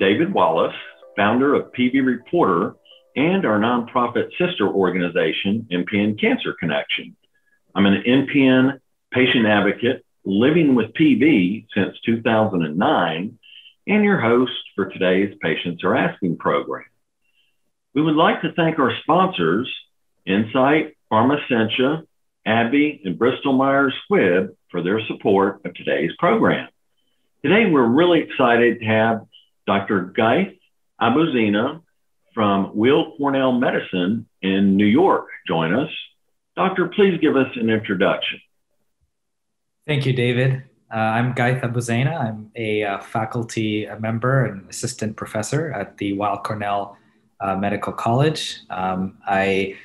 David Wallace, founder of PV Reporter and our nonprofit sister organization, MPN Cancer Connection. I'm an MPN patient advocate living with PV since 2009 and your host for today's Patients Are Asking program. We would like to thank our sponsors, Incyte, PharmaEssentia, AbbVie, and Bristol Myers Squibb for their support of today's program. Today, we're really excited to have Dr. Ghaith Abu-Zeinah from Weill Cornell Medicine in New York join us. Doctor, please give us an introduction. Thank you, David. Uh, I'm Ghaith Abu-Zeinah. I'm a uh, faculty member and assistant professor at the Weill Cornell uh, Medical College. Um, I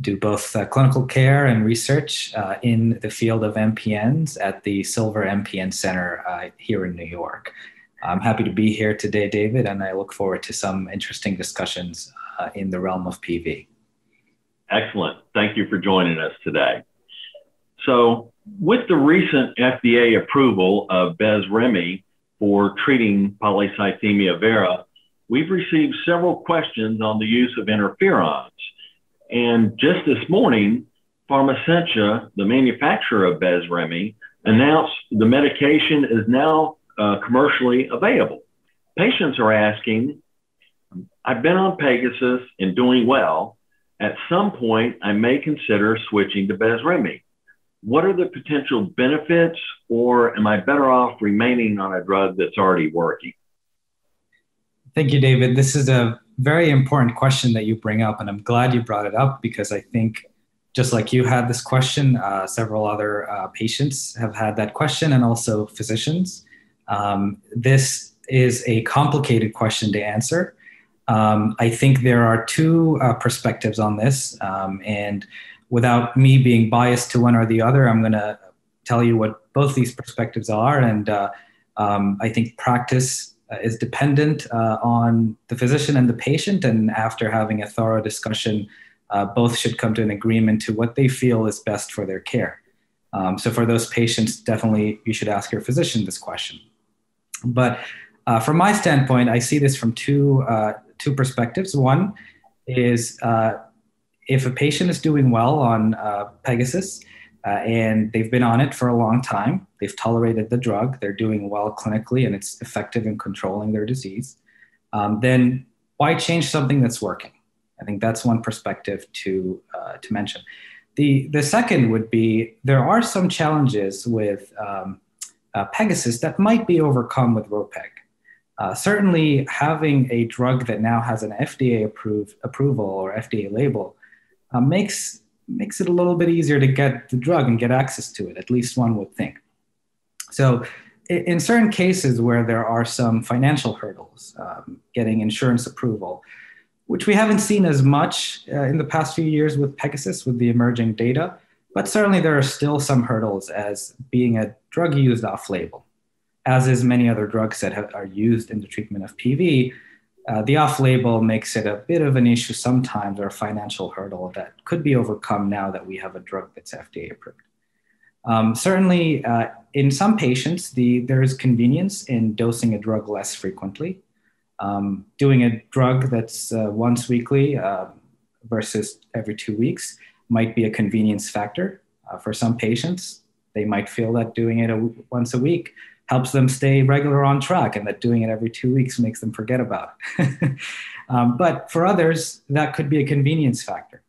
do both uh, clinical care and research uh, in the field of MPNs at the Silver MPN Center uh, here in New York. I'm happy to be here today, David, and I look forward to some interesting discussions uh, in the realm of PV. Excellent. Thank you for joining us today. So, with the recent FDA approval of BESREMi for treating polycythemia vera, we've received several questions on the use of interferons. And just this morning, PharmaEssentia, the manufacturer of BESREMi, announced the medication is now uh, commercially available. Patients are asking, I've been on Pegasys and doing well. At some point, I may consider switching to BESREMi what are the potential benefits, or am I better off remaining on a drug that's already working? Thank you, David. This is a very important question that you bring up, and I'm glad you brought it up because I think just like you had this question, uh, several other uh, patients have had that question, and also physicians. Um, this is a complicated question to answer. Um, I think there are two uh, perspectives on this, um, and without me being biased to one or the other, I'm going to tell you what both these perspectives are. And uh, um, I think practice uh, is dependent uh, on the physician and the patient. And after having a thorough discussion, uh, both should come to an agreement to what they feel is best for their care. Um, so for those patients, definitely you should ask your physician this question. But uh, from my standpoint, I see this from two, uh, two perspectives. One is if a patient is doing well on uh, Pegasys uh, and they've been on it for a long time, they've tolerated the drug, they're doing well clinically, and it's effective in controlling their disease, um, then why change something that's working? I think that's one perspective to, uh, to mention. The, the second would be there are some challenges with um, uh, Pegasys that might be overcome with Ropeg. Uh, certainly, having a drug that now has an FDA approved approval or FDA label uh, makes makes it a little bit easier to get the drug and get access to it. At least one would think. So, in certain cases where there are some financial hurdles, um, getting insurance approval, which we haven't seen as much uh, in the past few years with Pegasys, with the emerging data, but certainly there are still some hurdles as being a drug used off label, as is many other drugs that have, are used in the treatment of PV uh, the off label makes it a bit of an issue sometimes or a financial hurdle that could be overcome now that we have a drug that's FDA approved. Um, certainly, uh, in some patients, the, there is convenience in dosing a drug less frequently. Um, doing a drug that's uh, once weekly uh, versus every two weeks might be a convenience factor. Uh, for some patients, they might feel that doing it a, once a week helps them stay regular on track and that doing it every two weeks makes them forget about it. um, but for others, that could be a convenience factor.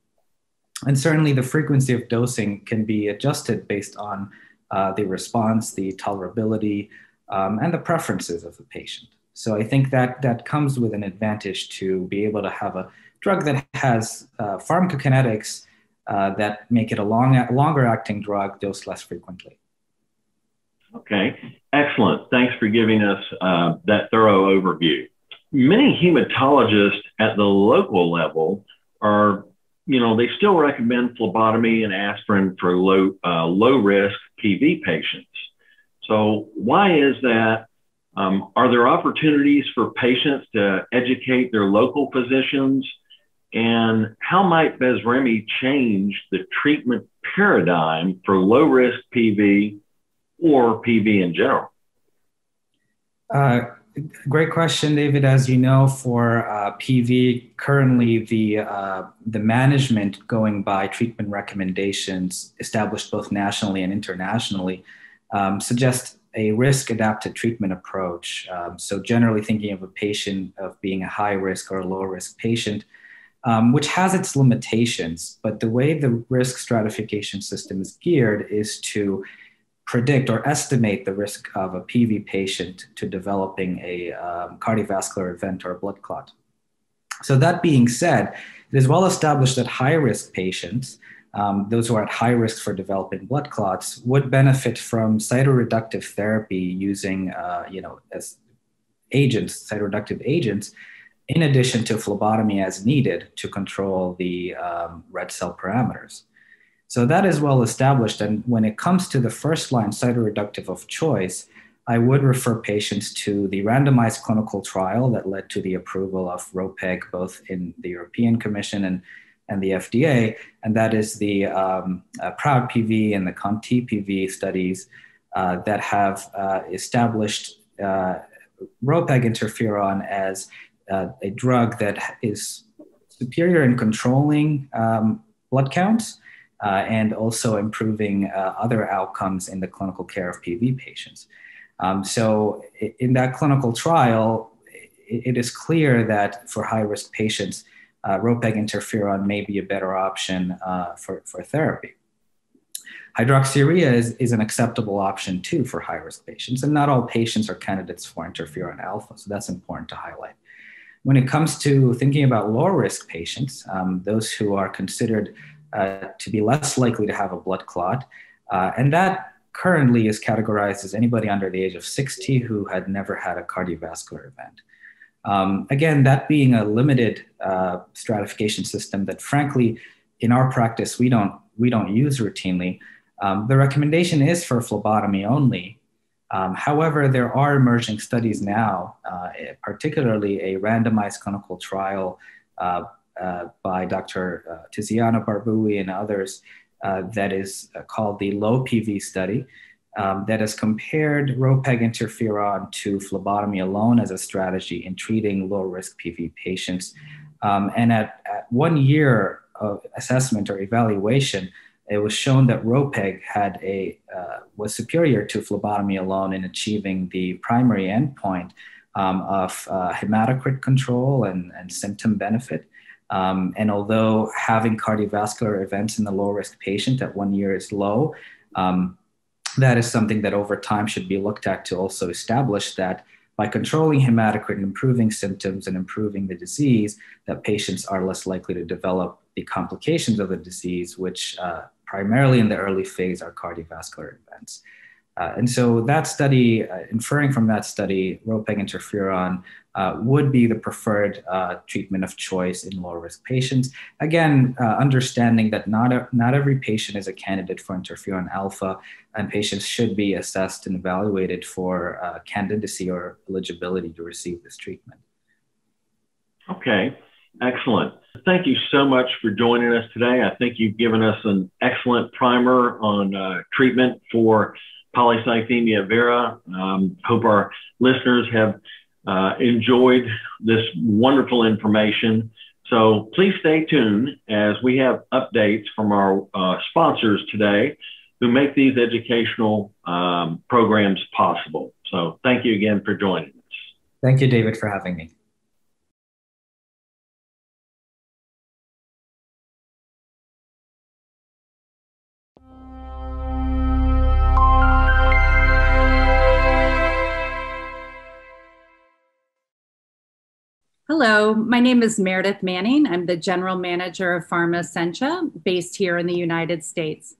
And certainly the frequency of dosing can be adjusted based on uh, the response, the tolerability, um, and the preferences of the patient. So I think that that comes with an advantage to be able to have a drug that has uh, pharmacokinetics uh, that make it a long, longer acting drug dosed less frequently. Okay, excellent. Thanks for giving us uh, that thorough overview. Many hematologists at the local level are, you know, they still recommend phlebotomy and aspirin for low, uh, low risk PV patients. So, why is that? Um, are there opportunities for patients to educate their local physicians? And how might BESREMi change the treatment paradigm for low risk PV or PV in general? Uh, great question, David. As you know, for uh, PV, currently the uh, the management going by treatment recommendations established both nationally and internationally um, suggest a risk adapted treatment approach. Um, so, generally thinking of a patient of being a high risk or a low risk patient, um, which has its limitations. But the way the risk stratification system is geared is to predict or estimate the risk of a PV patient to developing a um, cardiovascular event or blood clot. So, that being said, it is well established that high risk patients um, those who are at high risk for developing blood clots would benefit from cytoreductive therapy using, uh, you know, as agents, cytoreductive agents, in addition to phlebotomy as needed to control the um, red cell parameters. So that is well established. And when it comes to the first line cytoreductive of choice, I would refer patients to the randomized clinical trial that led to the approval of ROPEG both in the European Commission and and the FDA, and that is the um, uh, PROUD PV and the CONTI PV studies uh, that have uh, established uh, ROPEG interferon as uh, a drug that is superior in controlling um, blood counts uh, and also improving other outcomes in the clinical care of PV patients. Um, so, in that clinical trial, it, it is clear that for high risk patients, uh, ROPEG interferon may be a better option uh, for, for therapy. Hydroxyurea is, is an acceptable option too for high risk patients, and not all patients are candidates for interferon alpha, so that's important to highlight. When it comes to thinking about low risk patients, um, those who are considered uh, to be less likely to have a blood clot, uh, and that currently is categorized as anybody under the age of 60 who had never had a cardiovascular event. Um, again, that being a limited uh, stratification system that frankly, in our practice, we don't, we don't use routinely. Um, the recommendation is for phlebotomy only. Um, however, there are emerging studies now, uh, particularly a randomized clinical trial uh, uh by Dr. Uh, Tiziano Barbui and others uh, that is called the low PV study, um, that has compared ROPEG interferon to phlebotomy alone as a strategy in treating low risk PV patients. Um, and at, at, one year of assessment or evaluation, it was shown that ROPEG had a, uh, was superior to phlebotomy alone in achieving the primary endpoint um, of uh, hematocrit control and, and symptom benefit. Um, and although having cardiovascular events in the low risk patient at one year is low, um, that is something that over time should be looked at to also establish that by controlling hematocrit and improving symptoms and improving the disease, that patients are less likely to develop the complications of the disease, which uh, primarily in the early phase are cardiovascular events. Uh, and so that study, uh, inferring from that study, ropeg interferon uh, would be the preferred uh, treatment of choice in low risk patients. Again, uh, understanding that not, a, not every patient is a candidate for interferon alpha, and patients should be assessed and evaluated for uh, candidacy or eligibility to receive this treatment. Okay, excellent. Thank you so much for joining us today. I think you've given us an excellent primer on uh, treatment for polycythemia vera. Um, hope our listeners have uh, enjoyed this wonderful information. So please stay tuned as we have updates from our uh, sponsors today who make these educational um, programs possible. So thank you again for joining us. Thank you, David, for having me. Hello, my name is Meredith Manning. I'm the general manager of Pharma Essentia based here in the United States.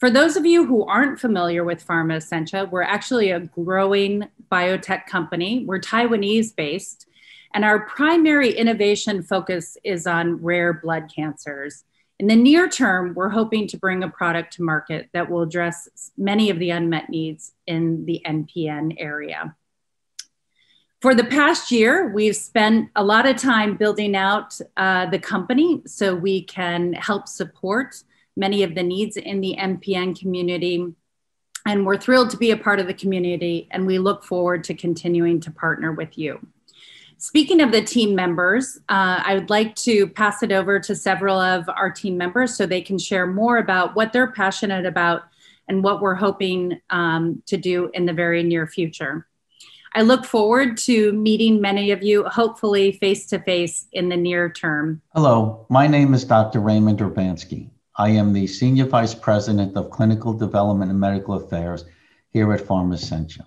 For those of you who aren't familiar with Pharma Essentia, we're actually a growing biotech company. We're Taiwanese based, and our primary innovation focus is on rare blood cancers. In the near term, we're hoping to bring a product to market that will address many of the unmet needs in the MPN area. For the past year, we've spent a lot of time building out uh, the company so we can help support many of the needs in the MPN community. And we're thrilled to be a part of the community, and we look forward to continuing to partner with you. Speaking of the team members, uh, I would like to pass it over to several of our team members so they can share more about what they're passionate about and what we're hoping um, to do in the very near future. I look forward to meeting many of you, hopefully face to face in the near term. Hello, my name is Dr. Raymond Urbanski. I am the Senior Vice President of Clinical Development and Medical Affairs here at Pharma Essentia.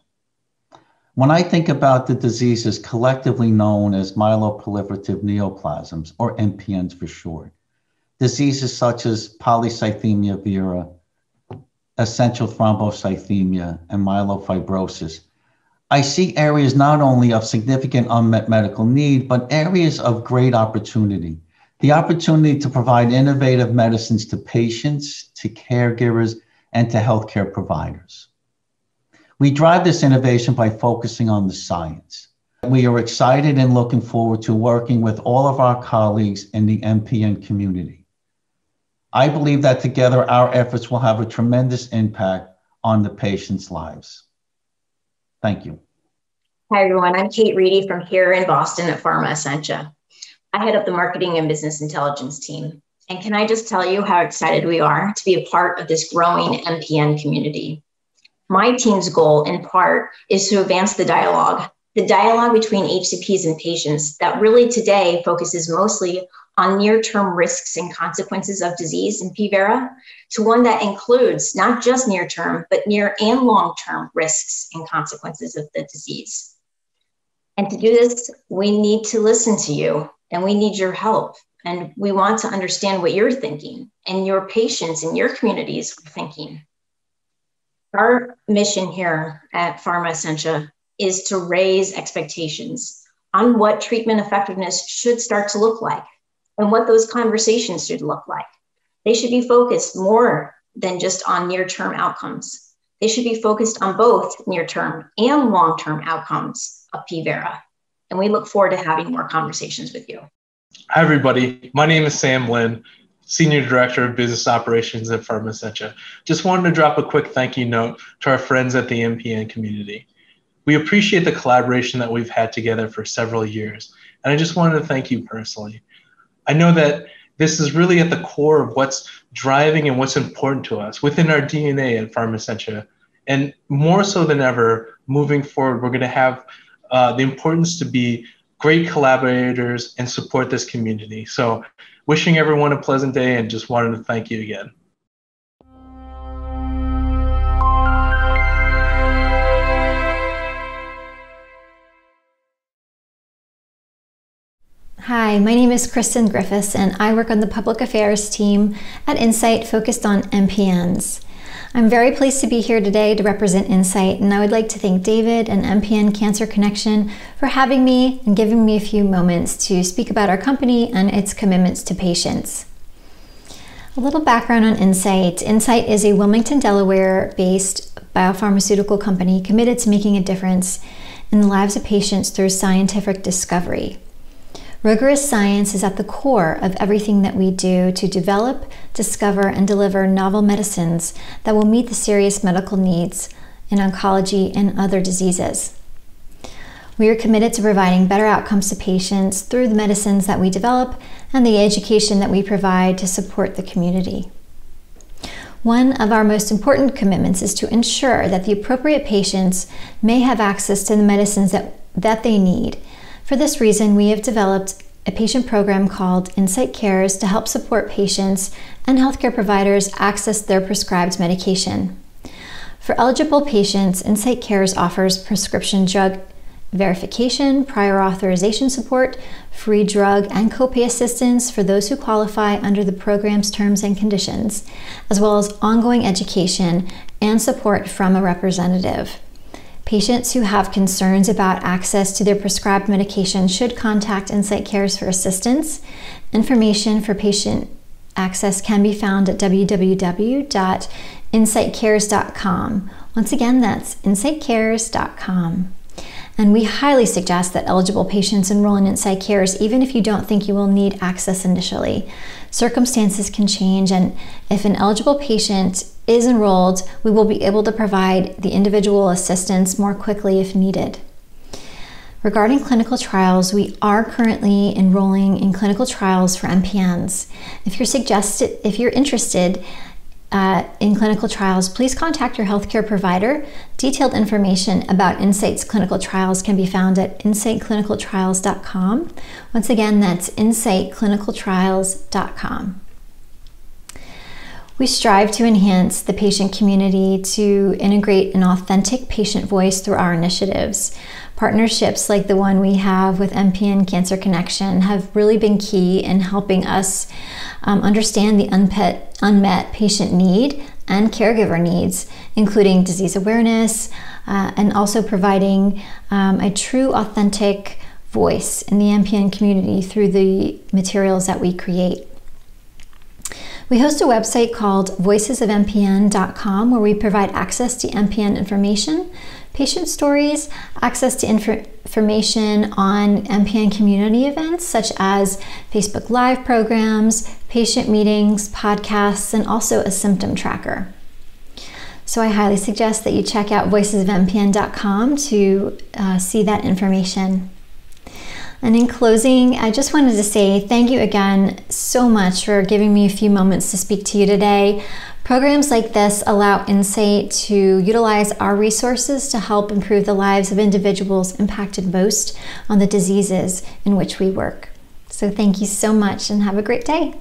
When I think about the diseases collectively known as myeloproliferative neoplasms, or MPNs for short, diseases such as polycythemia vera, essential thrombocythemia, and myelofibrosis I see areas not only of significant unmet medical need, but areas of great opportunity. The opportunity to provide innovative medicines to patients, to caregivers, and to healthcare providers. We drive this innovation by focusing on the science. We are excited and looking forward to working with all of our colleagues in the MPN community. I believe that together our efforts will have a tremendous impact on the patients' lives. Thank you. Hi, everyone. I'm Kate Reedy from here in Boston at Pharma Essentia. I head up the marketing and business intelligence team. And can I just tell you how excited we are to be a part of this growing MPN community? My team's goal, in part, is to advance the dialogue, the dialogue between HCPs and patients that really today focuses mostly on near term risks and consequences of disease in PVERA to one that includes not just near term, but near and long term risks and consequences of the disease. And to do this, we need to listen to you and we need your help. And we want to understand what you're thinking and your patients and your communities are thinking. Our mission here at Pharma Essentia is to raise expectations on what treatment effectiveness should start to look like and what those conversations should look like. They should be focused more than just on near term outcomes. They should be focused on both near term and long term outcomes of PVERA. And we look forward to having more conversations with you. Hi, everybody. My name is Sam Lynn, Senior Director of Business Operations at Pharma Essentia. Just wanted to drop a quick thank you note to our friends at the MPN community. We appreciate the collaboration that we've had together for several years, and I just wanted to thank you personally. I know that this is really at the core of what's driving and what's important to us within our DNA at Essentia. And more so than ever, moving forward, we're going to have uh, the importance to be great collaborators and support this community. So, wishing everyone a pleasant day and just wanted to thank you again. Hi, my name is Kristen Griffiths, and I work on the public affairs team at Incyte focused on MPNs. I'm very pleased to be here today to represent Incyte, and I would like to thank David and MPN Cancer Connection for having me and giving me a few moments to speak about our company and its commitments to patients. A little background on Incyte Incyte is a Wilmington, Delaware based biopharmaceutical company committed to making a difference in the lives of patients through scientific discovery. Rigorous science is at the core of everything that we do to develop, discover, and deliver novel medicines that will meet the serious medical needs in oncology and other diseases. We are committed to providing better outcomes to patients through the medicines that we develop and the education that we provide to support the community. One of our most important commitments is to ensure that the appropriate patients may have access to the medicines that, that they need for this reason, we have developed a patient program called Incyte Cares to help support patients and healthcare providers access their prescribed medication. For eligible patients, Incyte Cares offers prescription drug verification, prior authorization support, free drug and copay assistance for those who qualify under the program's terms and conditions, as well as ongoing education and support from a representative. Patients who have concerns about access to their prescribed medication should contact Incyte Cares for assistance. Information for patient access can be found at www.incytecares.com. Once again, that's incytecares.com. And we highly suggest that eligible patients enroll in Incyte Cares even if you don't think you will need access initially. Circumstances can change, and if an eligible patient is enrolled, we will be able to provide the individual assistance more quickly if needed. Regarding clinical trials, we are currently enrolling in clinical trials for MPNs. If you're suggested, if you're interested uh, in clinical trials, please contact your healthcare provider. Detailed information about Incyte's clinical trials can be found at incyteclinicaltrials.com. Once again, that's incyteclinicaltrials.com. We strive to enhance the patient community to integrate an authentic patient voice through our initiatives. Partnerships like the one we have with MPN Cancer Connection have really been key in helping us um, understand the unmet, unmet patient need and caregiver needs, including disease awareness uh, and also providing um, a true, authentic voice in the MPN community through the materials that we create. We host a website called voicesofmpn.com where we provide access to MPN information, patient stories, access to inf- information on MPN community events such as Facebook Live programs, patient meetings, podcasts, and also a symptom tracker. So I highly suggest that you check out voicesofmpn.com to uh, see that information. And in closing, I just wanted to say thank you again so much for giving me a few moments to speak to you today. Programs like this allow Incyte to utilize our resources to help improve the lives of individuals impacted most on the diseases in which we work. So, thank you so much and have a great day.